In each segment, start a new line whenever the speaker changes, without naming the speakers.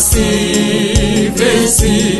assim venci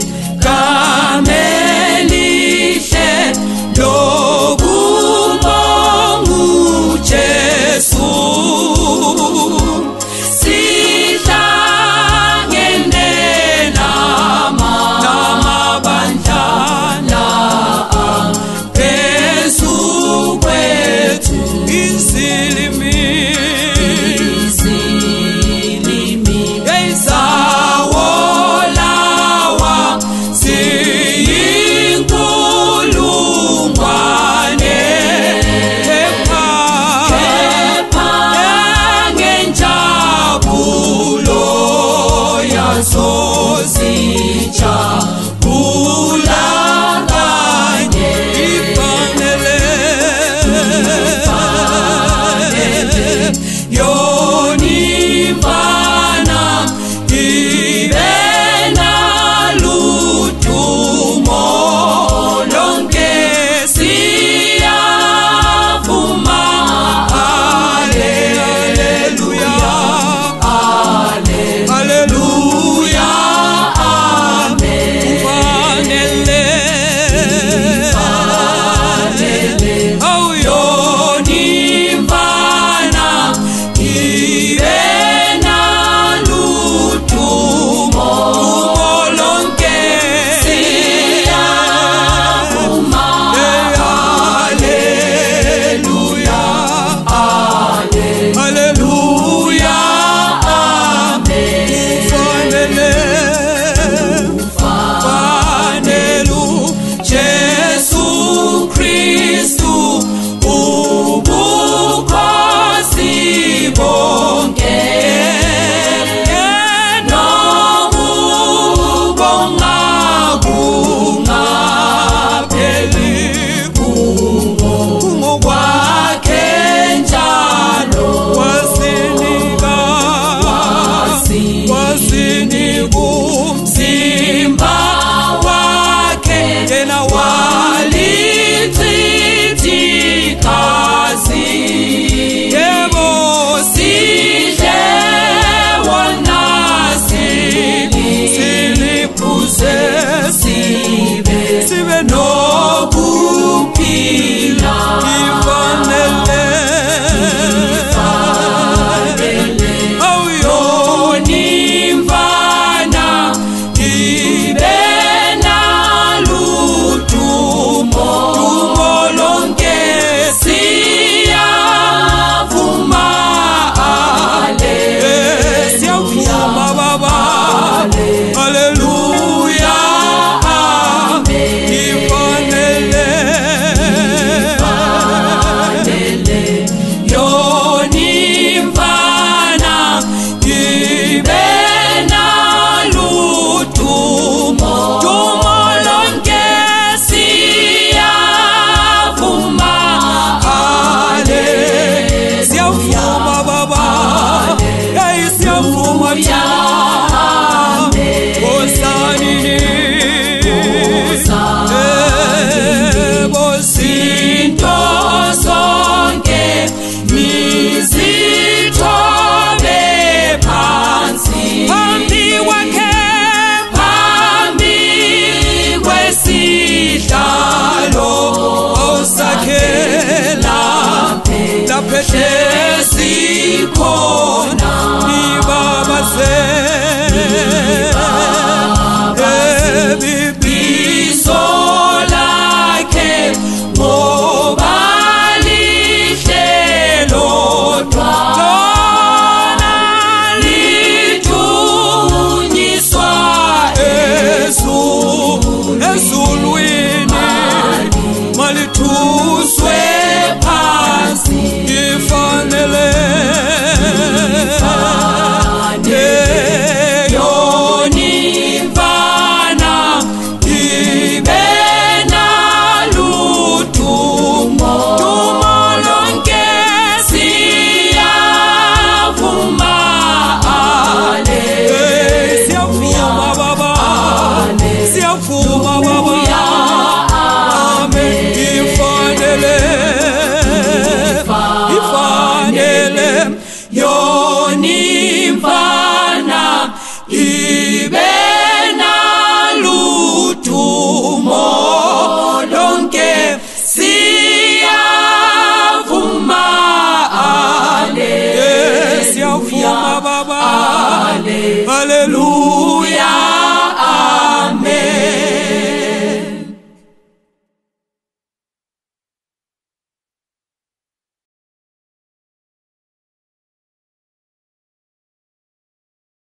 siyavuma Yo nimfa